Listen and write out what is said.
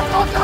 大招子。